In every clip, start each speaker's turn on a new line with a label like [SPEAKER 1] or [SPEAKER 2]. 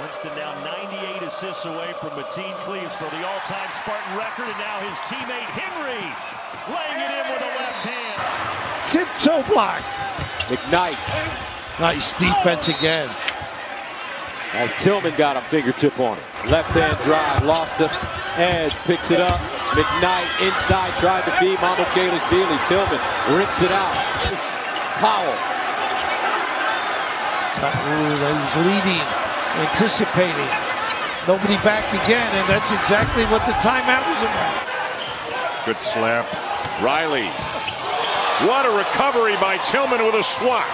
[SPEAKER 1] Winston now 98 assists away from Mateen Cleaves for the all-time Spartan record, and now his teammate Henry laying it in with a left hand.
[SPEAKER 2] Tiptoe block.
[SPEAKER 3] McKnight.
[SPEAKER 2] Nice defense again.
[SPEAKER 3] As Tillman got a fingertip on it. Left hand drive, lost the edge, picks it up. McKnight inside, tried to feed Mama Galis Bealey. Tillman rips it out. Powell.
[SPEAKER 2] Ooh, leading, anticipating. Nobody back again, and that's exactly what the timeout was about.
[SPEAKER 4] Good slap. Riley. What a recovery by Tillman with a swat.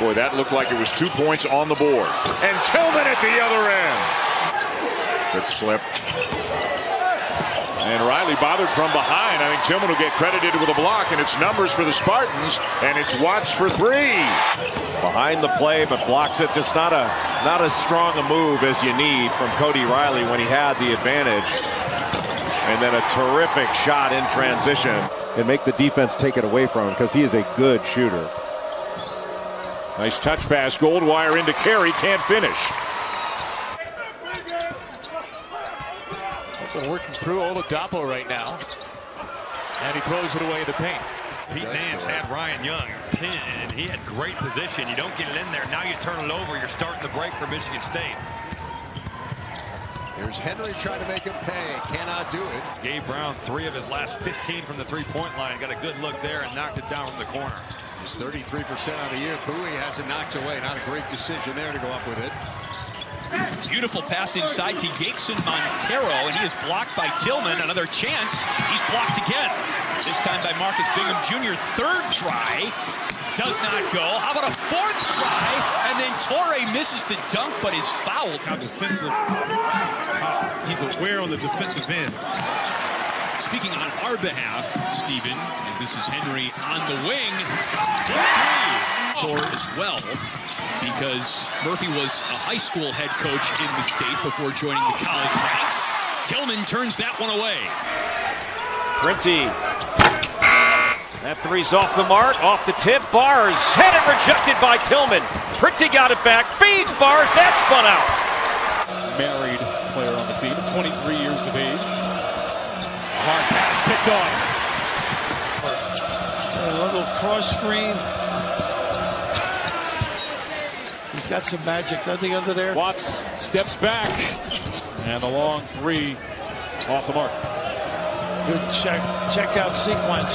[SPEAKER 4] Boy, that looked like it was two points on the board. And Tillman at the other end. Good slip. And Riley bothered from behind. I think Tillman will get credited with a block, and it's numbers for the Spartans, and it's Watts for three.
[SPEAKER 5] Behind the play, but blocks it. Just not a not as strong a move as you need from Cody Riley when he had the advantage. And then a terrific shot in transition. And make the defense take it away from him because he is a good shooter.
[SPEAKER 4] Nice touch pass. Goldwire into Carey. Can't finish.
[SPEAKER 1] Been working through Oladapo right now. And he throws it away in the paint.
[SPEAKER 6] Pete Nance had Ryan Young pinned, and he had great position. You don't get it in there. Now you turn it over. You're starting the break for Michigan State.
[SPEAKER 7] Here's Henry trying to make him pay. Cannot do it.
[SPEAKER 6] Gabe Brown, three of his last 15 from the three-point line. Got a good look there and knocked it down from the corner.
[SPEAKER 7] Just 33% on the year. Bowie has it knocked away. Not a great decision there to go up with it.
[SPEAKER 8] Beautiful pass inside to Jason Montero, and he is blocked by Tillman. Another chance. He's blocked again. This time by Marcus Bingham Jr. Third try. Does not go. How about a fourth try? And then Torrey misses the dunk, but is fouled.
[SPEAKER 9] How defensive. How he's aware on the defensive end.
[SPEAKER 8] Speaking on our behalf, Stephen, as this is Henry on the wing. Tor as well, because Murphy was a high school head coach in the state before joining the college ranks. Tillman turns that one away.
[SPEAKER 10] Printy. That three's off the mark, off the tip. Bars headed rejected by Tillman. Printy got it back, feeds Bars, that spun out.
[SPEAKER 1] Married player on the team, 23 years of age. Hard pass picked off.
[SPEAKER 2] A little cross screen. He's got some magic. Nothing under there.
[SPEAKER 1] Watts steps back. And the long three off the mark.
[SPEAKER 2] Good check check out sequence.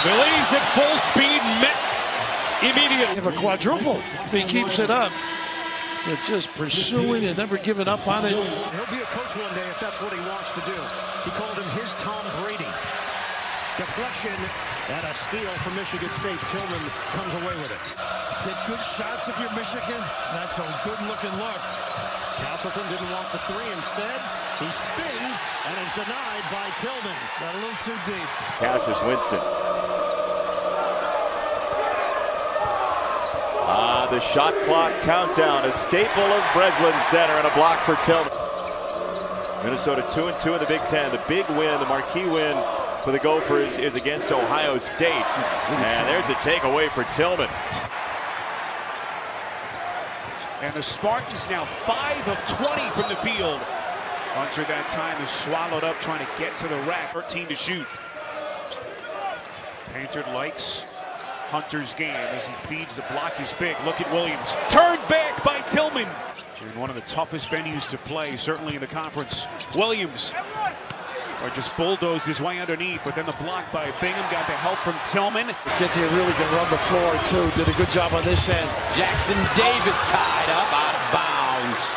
[SPEAKER 1] Phillies at full speed met immediately.
[SPEAKER 2] Have a quadruple. If he keeps it up. They're just pursuing and never giving up on it.
[SPEAKER 11] He'll be a coach one day if that's what he wants to do. He called him his Tom Brady. Deflection and a steal from Michigan State. Tillman comes away with it.
[SPEAKER 2] Get good shots if you're Michigan. That's a good looking look.
[SPEAKER 11] Castleton didn't want the three. Instead, he spins and is denied by Tillman.
[SPEAKER 2] Got a little too deep.
[SPEAKER 10] Cassius Winston. Ah, the shot clock countdown, a staple of Breslin Center, and a block for Tillman. Minnesota 2 and 2 in the Big Ten. The big win, the marquee win for the Gophers is against Ohio State. And there's a takeaway for Tillman.
[SPEAKER 12] And the Spartans now 5 of 20 from the field. Hunter that time is swallowed up trying to get to the rack. 13 to shoot. Painter likes Hunter's game as he feeds the block is big. Look at Williams. Turned back by Tillman. In one of the toughest venues to play, certainly in the conference. Williams or just bulldozed his way underneath, but then the block by Bingham got the help from Tillman.
[SPEAKER 2] Kid here really can run the floor too. Did a good job on this end.
[SPEAKER 3] Jackson Davis tied up out of bounds.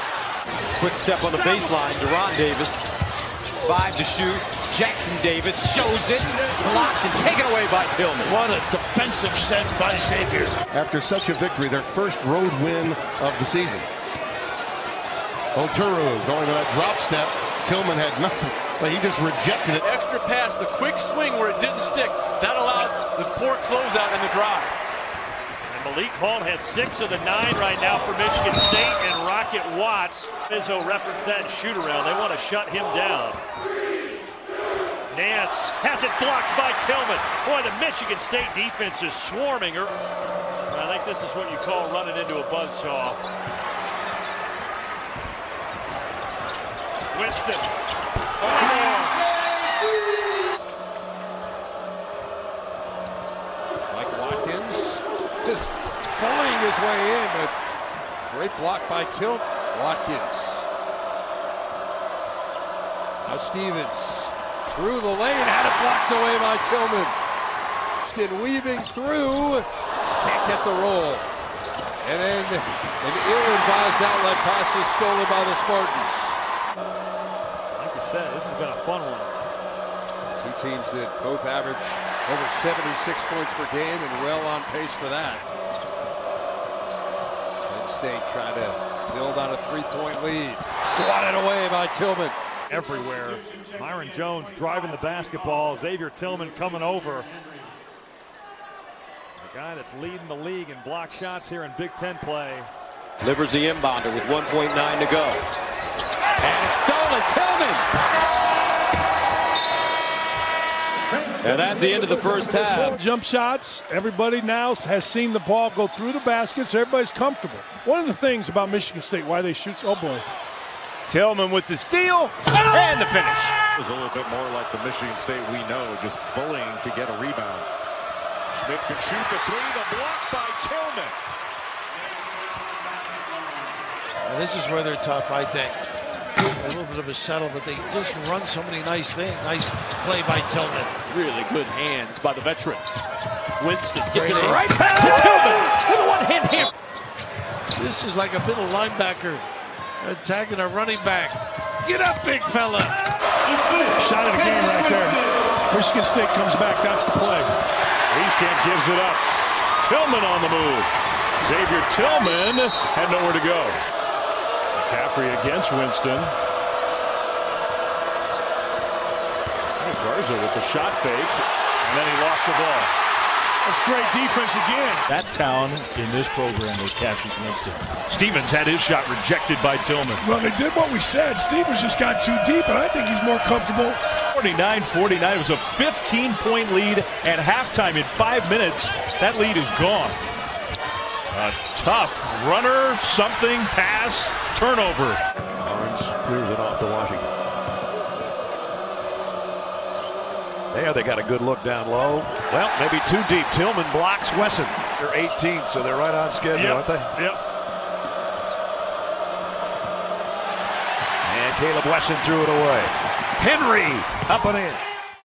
[SPEAKER 3] Quick step on the baseline. De'Ron Davis. Five to shoot. Jackson Davis shows it. Blocked and taken away by Tillman.
[SPEAKER 2] What a defensive set by Xavier.
[SPEAKER 13] After such a victory, their first road win of the season. Oturu going to that drop step. Tillman had nothing, but he just rejected it.
[SPEAKER 14] Extra pass, the quick swing where it didn't stick. That allowed the poor closeout in the drive.
[SPEAKER 1] And Malik Hall has six of the nine right now for Michigan State, and Rocket Watts. Izzo referenced that in shoot around. They want to shut him down. Nance has it blocked by Tillman. Boy, the Michigan State defense is swarming her.
[SPEAKER 15] I think this is what you call running into a buzzsaw. Winston.
[SPEAKER 7] Mike Watkins is bullying his way in, but great block by Tilt. Watkins. Now Stevens through the lane, had it blocked away by Tillman. Skin weaving through, can't get the roll. And then an ill-advised outlet pass is stolen by the Spartans.
[SPEAKER 1] Like I said, this has been a fun one.
[SPEAKER 7] Two teams that both average over 76 points per game and well on pace for that. Penn State trying to build on a three-point lead. Swatted away by Tillman.
[SPEAKER 1] Everywhere. Myreon Jones driving the basketball. Xavier Tillman coming over. A guy that's leading the league in block shots here in Big Ten play.
[SPEAKER 3] Delivers the inbounder with 1.9 to go. And it's stolen. Tillman! And that's the end of the first half.
[SPEAKER 9] Jump shots. Everybody now has seen the ball go through the basket, so everybody's comfortable. One of the things about Michigan State, why they shoot, oh boy.
[SPEAKER 16] Tillman with the steal and the finish.
[SPEAKER 6] It was a little bit more like the Michigan State we know, just bullying to get a rebound.
[SPEAKER 4] Smith can shoot the three, the block by Tillman.
[SPEAKER 2] And this is where they're tough, I think. A little bit of a settle, but they just run so many nice things. Nice play by Tillman.
[SPEAKER 15] Really good hands by the veteran. Winston gets
[SPEAKER 2] Great
[SPEAKER 15] it right back to Tillman with a one-hand hammer.
[SPEAKER 2] This is like a middle linebacker attacking a running back. Get up, big fella.
[SPEAKER 9] Shot of the game right there. Michigan State comes back. That's the play.
[SPEAKER 16] Wieskamp gives it up. Tillman on the move. Xavier Tillman had nowhere to go. McCaffery against Winston. Garza with the shot fake, and then he lost the ball. That's great defense again.
[SPEAKER 1] That town in this program was Cassius Winston.
[SPEAKER 16] Stevens had his shot rejected by Tillman.
[SPEAKER 9] Well, they did what we said. Stevens just got too deep, and I think he's more comfortable.
[SPEAKER 16] 49-49 it was a 15-point lead at halftime. In five minutes, that lead is gone. A tough runner, something, pass, turnover.
[SPEAKER 6] Barnes clears it off to Washington. There, they got a good look down low. Well, maybe too deep. Tillman blocks Wesson. They're 18th, so they're right on schedule,
[SPEAKER 16] Yep,
[SPEAKER 6] aren't they?
[SPEAKER 16] Yep.
[SPEAKER 6] And Kaleb Wesson threw it away. Henry up and in.